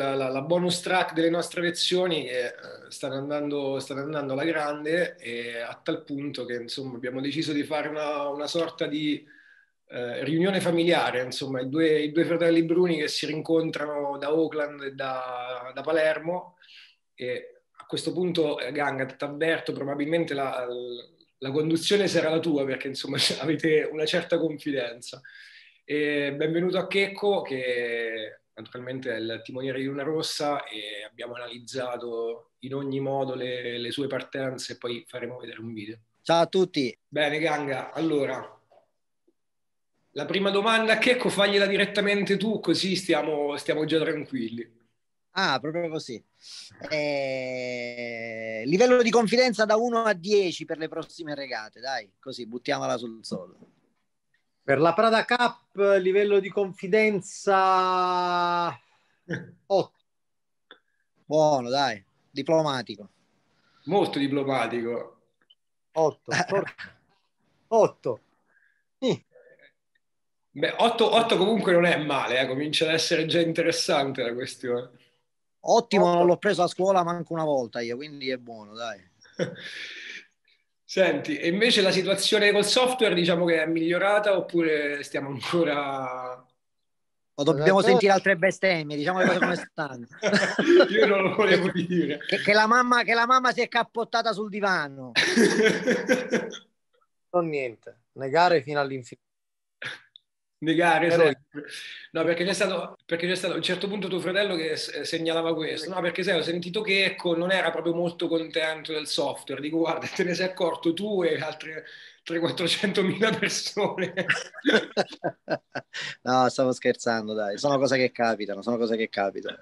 la, la, la, bonus track delle nostre lezioni eh, stanno, andando, stanno, andando, alla grande e a tal punto che insomma, abbiamo deciso di fare una, una sorta di eh, riunione familiare, insomma i due, i due, fratelli Bruni che si rincontrano da Oakland e da, da Palermo e a questo punto eh, Ganga, ti avverto, probabilmente la, la conduzione sarà la tua perché insomma avete una certa confidenza. E benvenuto a Checco, che naturalmente è il timoniere di Luna Rossa e abbiamo analizzato in ogni modo le, le sue partenze e poi faremo vedere un video. Ciao a tutti. Bene, Ganga. Allora, la prima domanda a Checco fagliela direttamente tu, così stiamo, stiamo già tranquilli. Ah, proprio così. Eh, livello di confidenza da 1 a 10 per le prossime regate, dai, così buttiamola sul solo. Per la Prada Cup, livello di confidenza 8. Buono, dai, diplomatico. Molto diplomatico. 8. 8. Beh, 8, 8 comunque non è male, eh. comincia ad essere già interessante la questione. Ottimo, 8. non l'ho preso a scuola manco una volta io, quindi è buono, dai. Senti, e invece la situazione col software diciamo che è migliorata oppure stiamo ancora... O dobbiamo sentire altre bestemmie, diciamo le cose come stanno. Io non lo volevo dire. Che, che, la mamma, che la mamma si è cappottata sul divano. non niente, negare fino all'infinito negare sempre. No, perché c'è, stato, perché c'è stato a un certo punto tuo fratello che segnalava questo. No, perché sai, ho sentito che ecco, non era proprio molto contento del software. Dico, guarda, te ne sei accorto tu e altre 300-400 mila persone. no, stavo scherzando, dai. Sono cose che capitano, sono cose che capitano.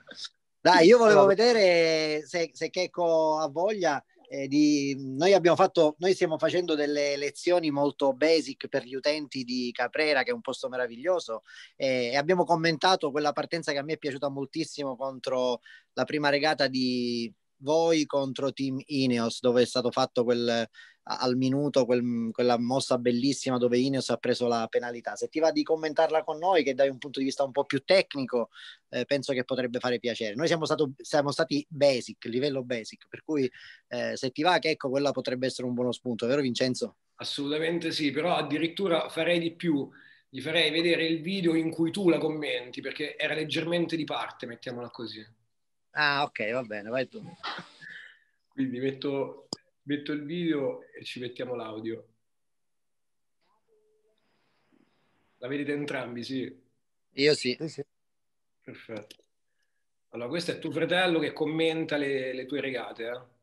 Dai, io volevo vedere se, se Checco ha voglia eh, di, noi abbiamo fatto, noi stiamo facendo delle lezioni molto basic per gli utenti di Caprera, che è un posto meraviglioso, eh, e abbiamo commentato quella partenza che a me è piaciuta moltissimo contro la prima regata di voi contro Team Ineos, dove è stato fatto quel al minuto quel, quella mossa bellissima dove Ineos ha preso la penalità. Se ti va di commentarla con noi, che dai un punto di vista un po' più tecnico, eh, penso che potrebbe fare piacere. Noi siamo, stato, siamo stati basic, livello basic, per cui eh, se ti va, che ecco, quella potrebbe essere un buono spunto, vero Vincenzo? Assolutamente sì, però addirittura farei di più. Gli farei vedere il video in cui tu la commenti, perché era leggermente di parte, mettiamola così. Ah, ok, va bene, vai tu. Quindi metto metto il video e ci mettiamo l'audio. La vedete entrambi, sì? Io sì. sì. Perfetto. Allora, questo è tuo fratello che commenta le, le tue regate, eh?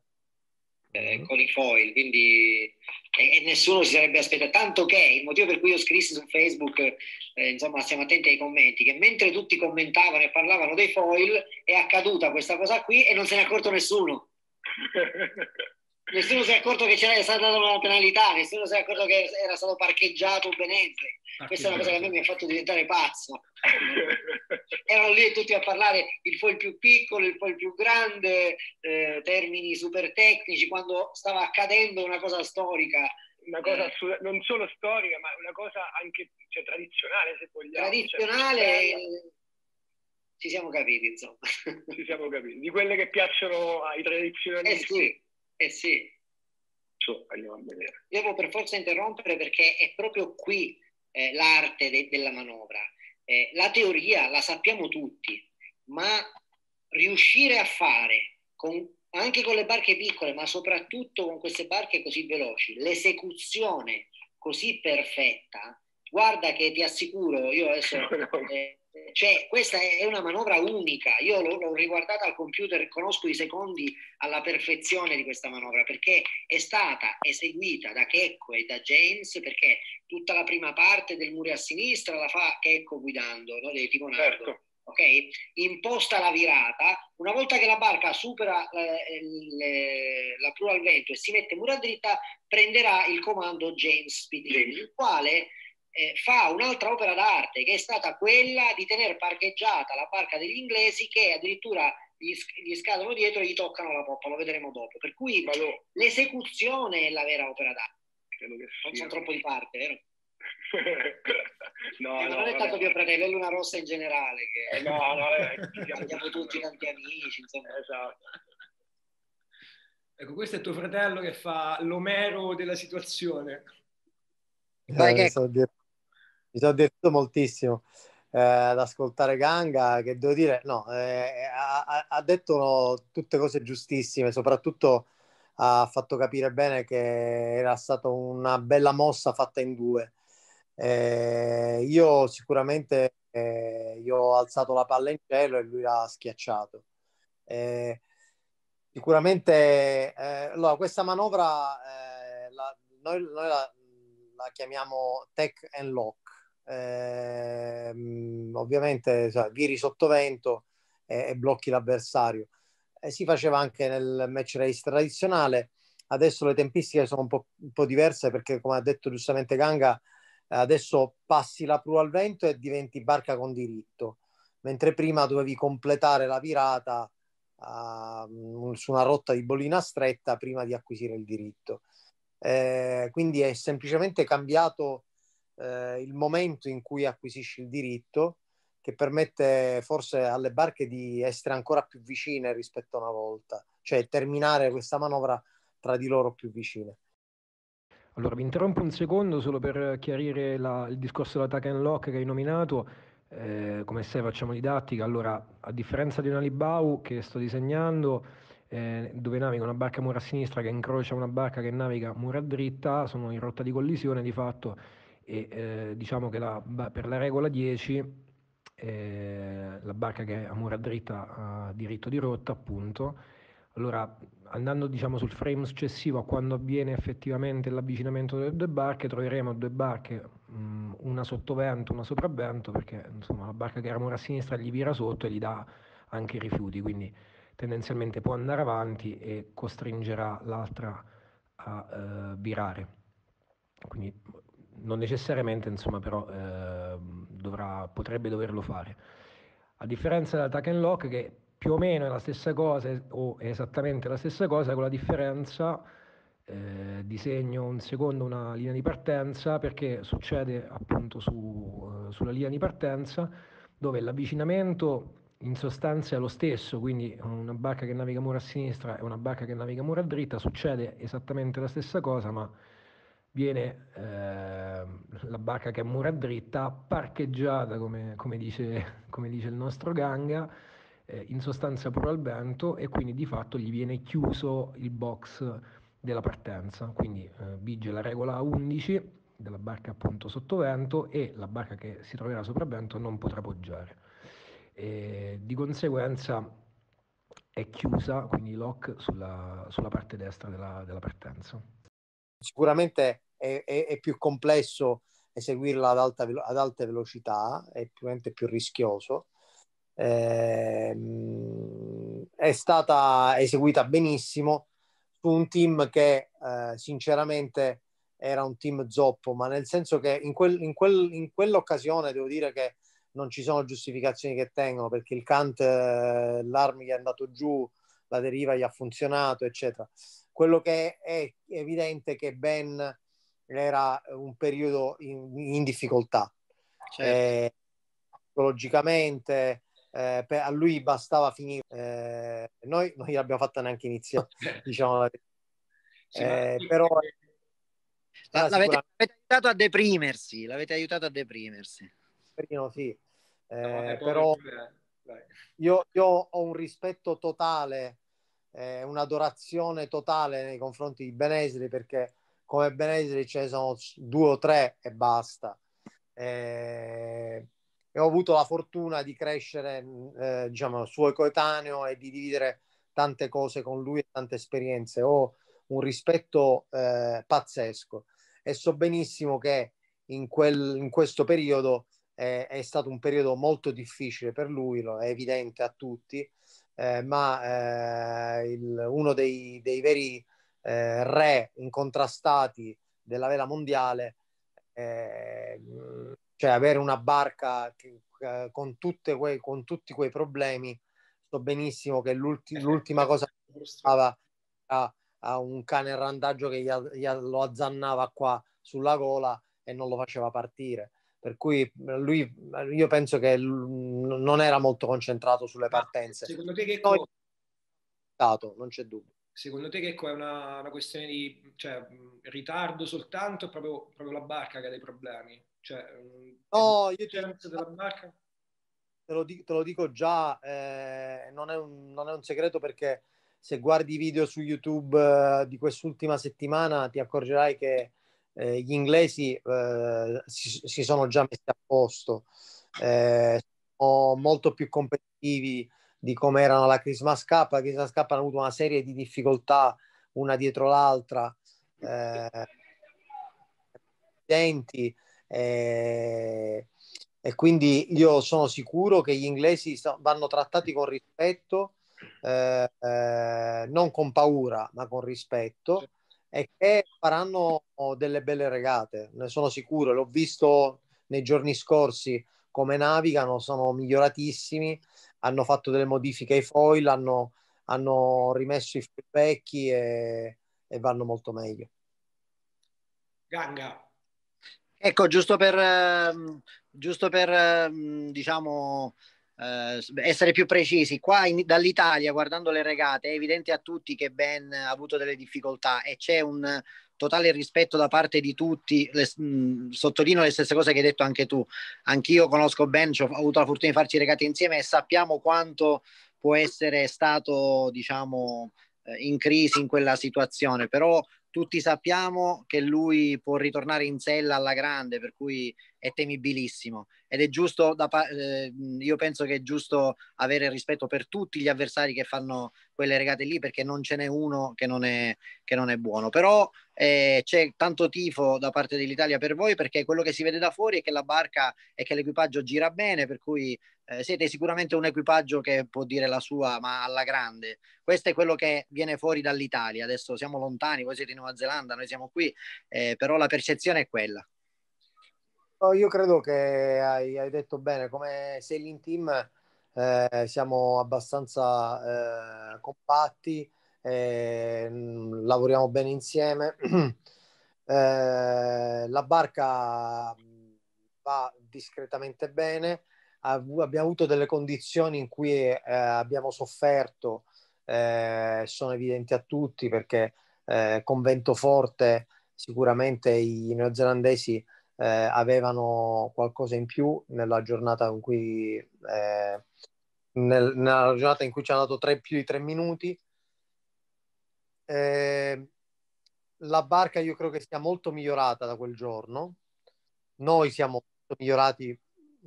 Eh, con i foil, quindi e, e, nessuno si sarebbe aspettato, tanto che il motivo per cui io scrissi su Facebook, eh, insomma stiamo attenti ai commenti, che mentre tutti commentavano e parlavano dei foil è accaduta questa cosa qui e non se ne è accorto nessuno. nessuno si è accorto che c'era stata una penalità, nessuno si è accorto che era stato parcheggiato Benenze. Questa è una cosa che a me mi ha fatto diventare pazzo. Erano lì tutti a parlare il foil più piccolo, il foil più grande, eh, termini super tecnici, quando stava accadendo una cosa storica. Una cosa eh. non solo storica, ma una cosa anche cioè, tradizionale, se vogliamo. Tradizionale, cioè, ci siamo capiti, insomma. Ci siamo capiti. Di quelle che piacciono ai tradizionalisti. Eh sì eh sì. So, andiamo a vedere. Devo per forza interrompere perché è proprio qui eh, l'arte de- della manovra. Eh, la teoria la sappiamo tutti, ma riuscire a fare con, anche con le barche piccole, ma soprattutto con queste barche così veloci, l'esecuzione così perfetta, guarda che ti assicuro, io adesso eh, cioè, questa è una manovra unica. Io l'ho, riguardata al computer e conosco i secondi alla perfezione di questa manovra perché è stata eseguita da Checco e da James perché tutta la prima parte del muro a sinistra la fa Checco guidando, no? dei tipo certo. ok? Imposta la virata, una volta che la barca supera eh, le, la prua al vento e si mette mura dritta, prenderà il comando James Spitini, il quale eh, fa un'altra opera d'arte che è stata quella di tenere parcheggiata la barca degli inglesi che addirittura gli, gli scadono dietro e gli toccano la poppa, lo vedremo dopo. Per cui lo... l'esecuzione è la vera opera d'arte. Credo che non sono troppo di parte, vero? no, no, non è tanto mio fratello, è Luna Rossa in generale. Che... Eh, no, no, eh, abbiamo tutti tanti amici, insomma. Esatto. Ecco, questo è tuo fratello che fa l'omero della situazione. Vai, Eh, che- mi, sono divertito moltissimo eh, ad ascoltare Ganga, che devo dire, no, eh, ha, ha- detto tutte cose giustissime, soprattutto ha fatto capire bene che era stata una bella mossa fatta in due. Eh, io sicuramente eh, io ho alzato la palla in cielo e lui l'ha schiacciato. Eh, sicuramente eh, allora, questa manovra eh, la- noi, noi la, la chiamiamo tech and lock. Ehm, ovviamente sai, viri sottovento e, e blocchi l'avversario. Eh, si faceva anche nel match race tradizionale. Adesso le tempistiche sono un po', un po' diverse perché, come ha detto giustamente Ganga, eh, adesso passi la prua al vento e diventi barca con diritto, mentre prima dovevi completare la virata ah, su una rotta di bollina stretta prima di acquisire il diritto. Eh, quindi è semplicemente cambiato eh, il momento in cui acquisisci il diritto, che permette forse alle barche di essere ancora più vicine rispetto a una volta, cioè terminare questa manovra tra di loro più vicine. Allora, vi interrompo un secondo solo per chiarire la- il discorso della Taken Lock che hai nominato. Eh, come sai, facciamo didattica. Allora, a differenza di un Alibau che sto disegnando, eh, dove naviga una barca mura a sinistra che incrocia una barca che naviga mura dritta, sono in rotta di collisione di fatto e eh, diciamo che la- per la regola 10 eh, la barca che a mura dritta ha diritto di rotta, appunto. Allora, andando diciamo sul frame successivo a quando avviene effettivamente l'avvicinamento delle due barche, troveremo due barche, mh, una sottovento, una sopravvento, perché insomma la barca che era mura a sinistra gli vira sotto e gli dà anche i rifiuti, quindi tendenzialmente può andare avanti e costringerà l'altra a eh, virare. Quindi non necessariamente, insomma, però eh, dovrà, potrebbe doverlo fare. A differenza della Taken Lock, che più o meno è la stessa cosa o è esattamente la stessa cosa, con la differenza eh, disegno un secondo una linea di partenza perché succede appunto su, eh, sulla linea di partenza dove l'avvicinamento in sostanza è lo stesso, quindi una barca che naviga mura a sinistra e una barca che naviga mura a dritta, succede esattamente la stessa cosa, ma viene eh, la barca che è mura dritta parcheggiata, come, come, dice, come dice, il nostro Ganga, eh, in sostanza pure al vento e quindi di fatto gli viene chiuso il box della partenza. Quindi eh, vige la regola 11 della barca appunto sottovento e la barca che si troverà sopravvento non potrà poggiare. E di conseguenza è chiusa, quindi lock sulla, sulla parte destra della, della partenza. Sicuramente è, è, è, più complesso eseguirla ad, alta, ad alte velocità, è più, più rischioso. Eh, è stata eseguita benissimo su un team che eh, sinceramente era un team zoppo, ma nel senso che in, quel, in, quel, in quell'occasione devo dire che non ci sono giustificazioni che tengono perché il Kant, eh, l'armi gli è andato giù, la deriva gli ha funzionato, eccetera. Quello che è evidente è che Ben era un periodo in, in difficoltà. Certo. Eh, psicologicamente, eh, per, a lui bastava finire. Eh, noi non gliel'abbiamo fatta neanche iniziare, diciamo la sì, eh, però la, l'avete, l'avete, aiutato a deprimersi, l'avete aiutato a deprimersi. No, sì. Eh, però io, io, ho un rispetto totale, un'adorazione totale nei confronti di Benesri perché come Benesri ce ne sono due o tre e basta. Eh, e ho avuto la fortuna di crescere, eh, diciamo, suo coetaneo e di dividere tante cose con lui e tante esperienze. Ho un rispetto eh, pazzesco e so benissimo che in, quel, in questo periodo eh, è stato un periodo molto difficile per lui, lo è evidente a tutti, eh, ma eh, il, uno dei, dei veri eh, re incontrastati della vela mondiale, eh, cioè avere una barca che, eh, con, quei, con tutti quei problemi, so benissimo che l'ulti, l'ultima cosa che stava a, a, un cane randaggio che gli, gli, lo azzannava qua sulla gola e non lo faceva partire. Per cui lui, io penso che non era molto concentrato sulle partenze. Secondo te che Noi, non c'è dubbio. Secondo te che è una, una questione di cioè, ritardo soltanto, proprio, proprio la barca che ha dei problemi? Cioè, no, io ti... della barca? Te lo, dico, te lo dico già, eh, non, è un, non, è un, segreto perché se guardi i video su YouTube eh, di quest'ultima settimana ti accorgerai che eh, gli inglesi eh, si, si, sono già messi a posto, eh, sono molto più competitivi di come erano la Christmas Cup. La Christmas Cup hanno avuto una serie di difficoltà una dietro l'altra. Eh, eh, e quindi io sono sicuro che gli inglesi vanno trattati con rispetto, eh, eh, non con paura, ma con rispetto e che faranno delle belle regate, ne sono sicuro, l'ho visto nei giorni scorsi come navigano, sono miglioratissimi, hanno fatto delle modifiche ai foil, hanno, hanno rimesso i foil vecchi e, e vanno molto meglio. Ganga. Ecco, giusto per, ehm, giusto per ehm, diciamo, eh, essere più precisi, qua in, dall'Italia guardando le regate è evidente a tutti che Ben ha avuto delle difficoltà e c'è un totale rispetto da parte di tutti. Le, mh, sottolineo le stesse cose che hai detto anche tu. Anch'io conosco Ben, ho avuto la fortuna di farci regate insieme e sappiamo quanto può essere stato, diciamo, eh, in crisi in quella situazione, però tutti sappiamo che lui può ritornare in sella alla grande, per cui è temibilissimo ed è giusto, da, eh, io penso che è giusto avere rispetto per tutti gli avversari che fanno quelle regate lì perché non ce n'è uno che non è, che non è buono. Però eh, c'è tanto tifo da parte dell'Italia per voi perché quello che si vede da fuori è che la barca e che l'equipaggio gira bene, per cui eh, siete sicuramente un equipaggio che può dire la sua, ma alla grande. Questo è quello che viene fuori dall'Italia. Adesso siamo lontani, voi siete in Nuova Zelanda, noi siamo qui, eh, però la percezione è quella. Io credo che hai, hai detto bene, come sailing team eh, siamo abbastanza eh, compatti, eh, lavoriamo bene insieme. Eh, la barca va discretamente bene, abbiamo avuto delle condizioni in cui eh, abbiamo sofferto, eh, sono evidenti a tutti perché con vento forte sicuramente i neozelandesi eh, avevano qualcosa in più nella giornata in cui eh, nel, nella giornata in cui ci hanno dato tre, più di tre minuti. Eh, la barca io credo che sia molto migliorata da quel giorno. Noi siamo migliorati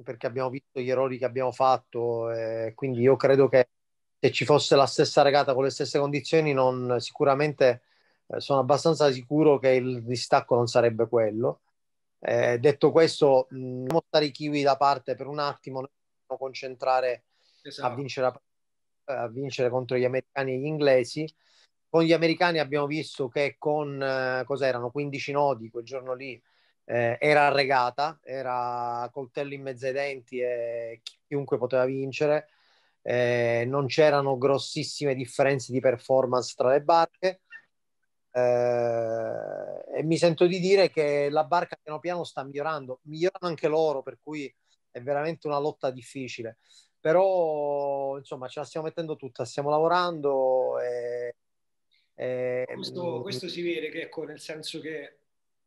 perché abbiamo visto gli errori che abbiamo fatto, eh, quindi io credo che se ci fosse la stessa regata con le stesse condizioni, non, sicuramente eh, sono abbastanza sicuro che il distacco non sarebbe quello. Eh, detto questo, mh, stare i kiwi da parte per un attimo, noi dobbiamo concentrare esatto. a, vincere, a, vincere, contro gli americani e gli inglesi. Con gli americani abbiamo visto che con eh, cos'erano 15 nodi quel giorno lì eh, era regata, era coltello in mezzo ai denti e chiunque poteva vincere. Eh, non c'erano grossissime differenze di performance tra le barche eh, e mi sento di dire che la barca piano piano sta migliorando, migliorano anche loro, per cui è veramente una lotta difficile. Però insomma ce la stiamo mettendo tutta, stiamo lavorando e, e... Questo, questo, si vede che ecco, nel senso che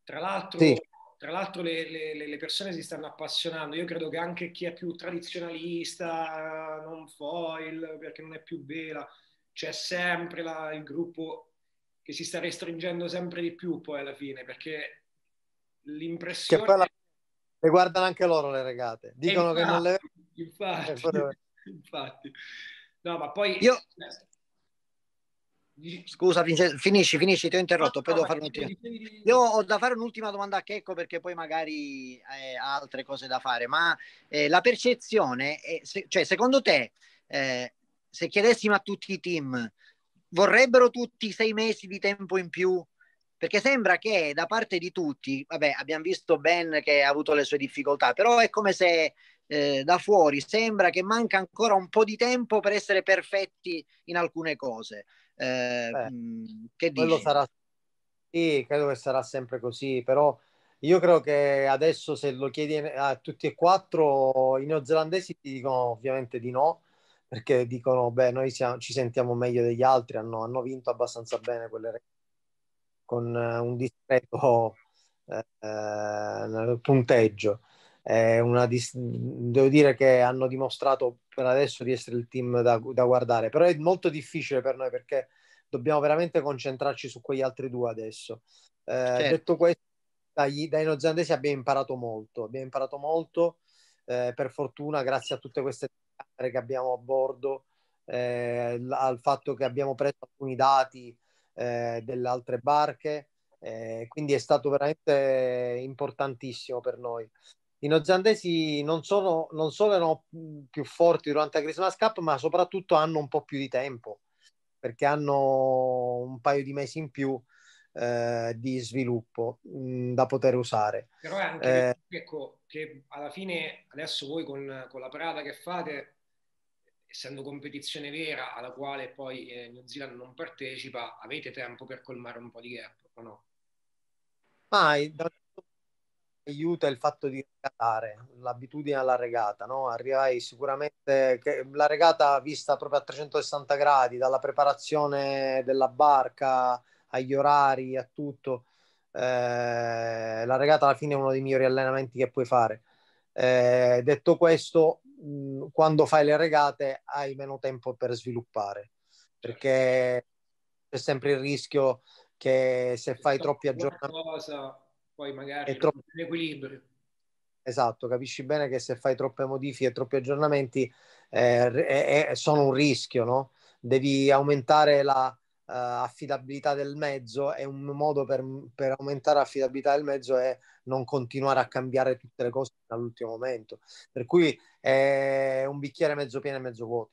tra l'altro, sì. tra l'altro le, le, le, persone si stanno appassionando. Io credo che anche chi è più tradizionalista, non foil, perché non è più vela, c'è sempre la, il gruppo che si sta restringendo sempre di più poi alla fine, perché l'impressione... Che poi la... le guardano anche loro le regate, dicono infatti, che non le... Infatti, eh, infatti. No, ma poi... Io... Scusa, finisci, finisci, ti ho interrotto, no, poi devo fare. Io ho da fare un'ultima domanda a Checco perché poi magari eh, ha altre cose da fare, ma eh, la percezione, è, se, cioè secondo te, eh, se chiedessimo a tutti i team vorrebbero tutti sei mesi di tempo in più? Perché sembra che da parte di tutti, vabbè, abbiamo visto Ben che ha avuto le sue difficoltà, però è come se eh, da fuori sembra che manca ancora un po' di tempo per essere perfetti in alcune cose. Eh, eh, che dici? Sarà, sì, credo che sarà sempre così, però io credo che adesso se lo chiedi a tutti e quattro i neozelandesi ti dicono ovviamente di no, perché dicono, beh, noi siamo, ci sentiamo meglio degli altri, hanno, hanno vinto abbastanza bene quelle regole con eh, un discreto eh, punteggio. Dis- devo dire che hanno dimostrato per adesso di essere il team da, da, guardare, però è molto difficile per noi perché dobbiamo veramente concentrarci su quegli altri due adesso. Eh, certo. Detto questo, dai, dai neozelandesi abbiamo imparato molto, abbiamo imparato molto eh, per fortuna grazie a tutte queste che abbiamo a bordo, eh, al fatto che abbiamo preso alcuni dati eh, delle altre barche, eh, quindi è stato veramente importantissimo per noi. I neozelandesi non, sono, non solo erano più forti durante la Christmas Cup, ma soprattutto hanno un po' più di tempo, perché hanno un paio di mesi in più eh, di sviluppo mh, da poter usare. Però è anche eh, ecco, che alla fine adesso voi con, con, la parata che fate, essendo competizione vera alla quale poi eh, New Zealand non partecipa, avete tempo per colmare un po' di gap o no? Ma aiuta il fatto di regatare, l'abitudine alla regata, no? Arrivai sicuramente che la regata vista proprio a 360 gradi, dalla preparazione della barca agli orari, a tutto. Eh, la regata alla fine è uno dei migliori allenamenti che puoi fare. Eh, detto questo, mh, quando fai le regate hai meno tempo per sviluppare perché c'è sempre il rischio che se fai troppi aggiornamenti cosa, poi magari è troppo equilibrio esatto capisci bene che se fai troppe modifiche e troppi aggiornamenti eh, sono un rischio no? devi aumentare la, affidabilità del mezzo e un modo per, per aumentare l'affidabilità del mezzo è non continuare a cambiare tutte le cose all'ultimo momento. Per cui è un bicchiere mezzo pieno e mezzo vuoto.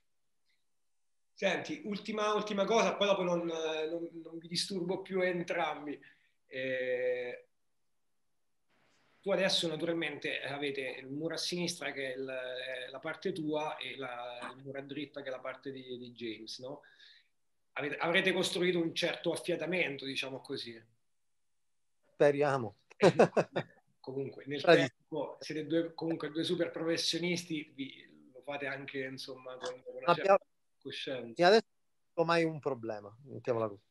Senti, ultima, ultima cosa, poi dopo non, non, non vi disturbo più entrambi. Eh, tu adesso naturalmente avete il muro a sinistra che è, il, è la parte tua e la, il muro a dritta che è la parte di, di James, no? Avete, avrete costruito un certo affiatamento, diciamo così. Speriamo. comunque, nel tempo siete due, comunque due super professionisti, vi, lo fate anche insomma con, con una certa coscienza. E adesso non ho mai un problema, mettiamola così.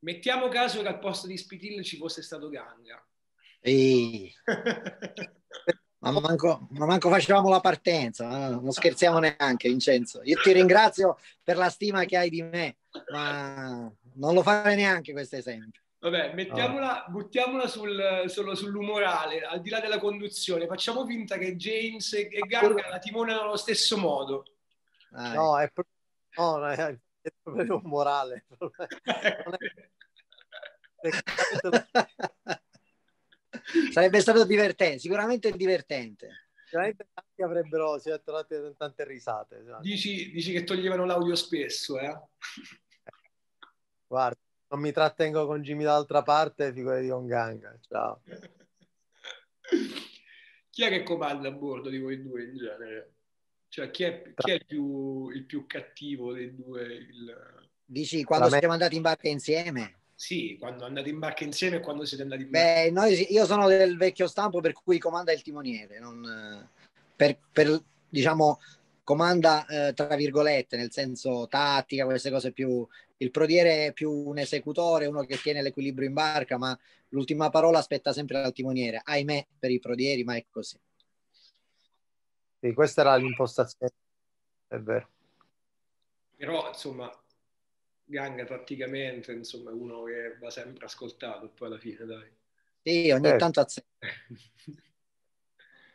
Mettiamo caso che al posto di Spitil ci fosse stato Ganga. Ehi. ma, manco, ma manco facevamo la partenza, non scherziamo neanche Vincenzo. Io ti ringrazio per la stima che hai di me ma non lo fare neanche questo esempio. Vabbè, mettiamola, oh. buttiamola sul, solo sull'umorale, al di là della conduzione. Facciamo finta che James e Ganga la timonano allo stesso modo. Ah, no, è, pro- no, no, è proprio umorale. Sarebbe stato divertente, sicuramente divertente. Sicuramente tanti avrebbero si trovate tante risate. Dici, dici, che toglievano l'audio spesso, eh? Guarda, non mi trattengo con Jimmy dall'altra parte, figurati con Ganga. Ciao. chi è che comanda a bordo di voi due in genere? Cioè, chi è, chi è il, più, il, più, cattivo dei due? Il... Dici quando siamo andati in barca insieme? Sì, quando andate in barca insieme e quando siete andati in barca. Beh, noi, io sono del vecchio stampo per cui comanda il timoniere, non, per, per diciamo comanda eh, tra virgolette, nel senso tattica, queste cose più... Il prodiere è più un esecutore, uno che tiene l'equilibrio in barca, ma l'ultima parola aspetta sempre dal timoniere. Ahimè per i prodieri, ma è così. Sì, questa era l'impostazione, è vero. Però, insomma, Ganga tatticamente, insomma, uno che va sempre ascoltato poi alla fine, dai. Sì, ogni eh. tanto azzecca.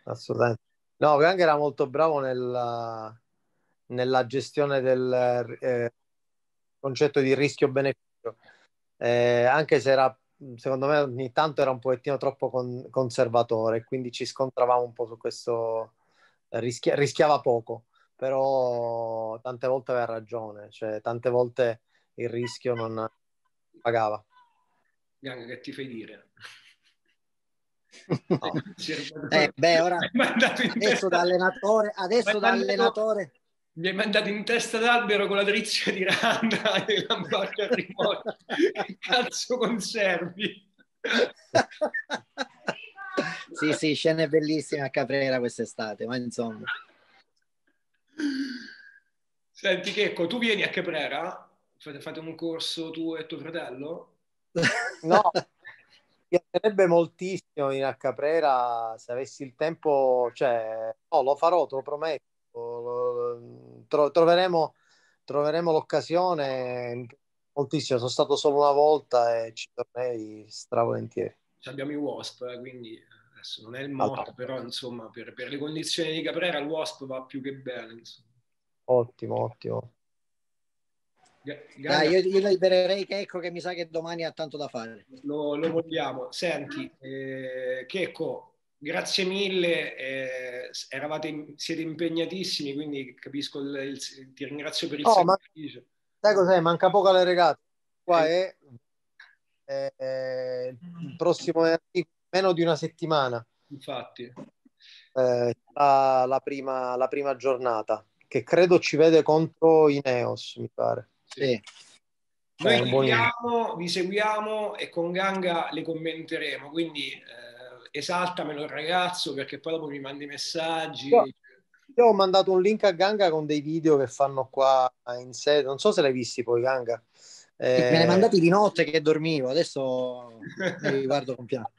Assolutamente. No, Gang era molto bravo nella, nella gestione del eh, concetto di rischio-beneficio, eh, anche se era, secondo me, ogni tanto era un pochettino troppo con, conservatore, quindi ci scontravamo un po' su questo, rischia, rischiava poco, però tante volte aveva ragione, cioè tante volte il rischio non pagava. Gang, che ti fai dire? No. eh, beh, ora adesso da allenatore, adesso da allenatore mi hai mandato in testa d'albero con la drizia di randa e la barca rimorchia. che cazzo conservi? sì, sì, scene bellissime a Caprera quest'estate, ma insomma. Senti Checco, tu vieni a Caprera? Fate, fate un corso tu e tuo fratello? No, mi piacerebbe moltissimo in a Caprera se avessi il tempo, cioè, no, lo farò, te lo prometto. Tro- troveremo, troveremo l'occasione moltissimo. Sono stato solo una volta e ci tornerei stravolentieri. Abbiamo i Wasp, eh, quindi adesso non è il motto, allora. però insomma per, per, le condizioni di Caprera il Wasp va più che bene. Insomma. Ottimo, ottimo. Dai, io, io libererei Checco che mi sa che domani ha tanto da fare. Lo, lo vogliamo. Senti, eh, Checco, grazie mille, eh, eravate, siete impegnatissimi, quindi capisco, il, il, ti ringrazio per il oh, sacrificio. Ma, sai cos'è? Manca poco alle regate. Qua è, è, è il prossimo meno di una settimana. Infatti. Eh, la, la, prima, la prima giornata che credo ci vede contro i Neos, mi pare. Sì. Noi eh, seguiamo, vi seguiamo e con Ganga le commenteremo, quindi eh, esaltamelo il ragazzo perché poi dopo mi mandi messaggi. Io, io, ho mandato un link a Ganga con dei video che fanno qua in sede, non so se l'hai visti poi Ganga. Eh... Me ne mandati di notte che dormivo, adesso mi guardo con piano.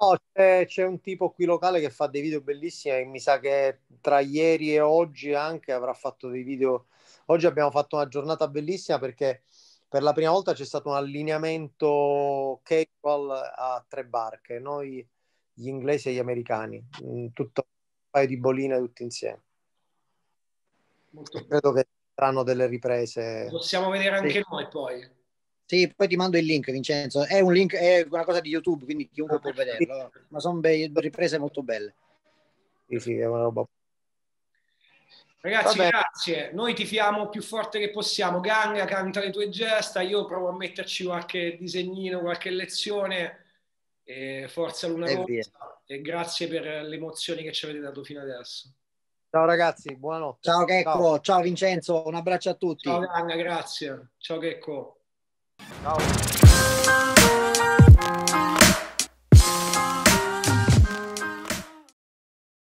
No, c'è, c'è, un tipo qui locale che fa dei video bellissimi e mi sa che tra ieri e oggi anche avrà fatto dei video. Oggi abbiamo fatto una giornata bellissima perché per la prima volta c'è stato un allineamento casual a tre barche, noi gli inglesi e gli americani, mm, tutto un paio di boline tutti insieme. Molto Credo che saranno delle riprese. Possiamo vedere anche sì. noi poi. Sì, poi ti mando il link, Vincenzo. È un link, è una cosa di YouTube, quindi chiunque può vederlo. Ma sono be- riprese molto belle. Sì, sì, è una roba. Ragazzi, Vabbè. grazie. Noi ti fiamo più forte che possiamo. Ganga, canta le tue gesta. Io provo a metterci qualche disegnino, qualche lezione. E forza Luna e. E grazie per le emozioni che ci avete dato fino adesso. Ciao ragazzi, buonanotte. Ciao Checco, ciao, ciao Vincenzo, un abbraccio a tutti. Ciao Ganga, grazie. Ciao Checco. Ciao.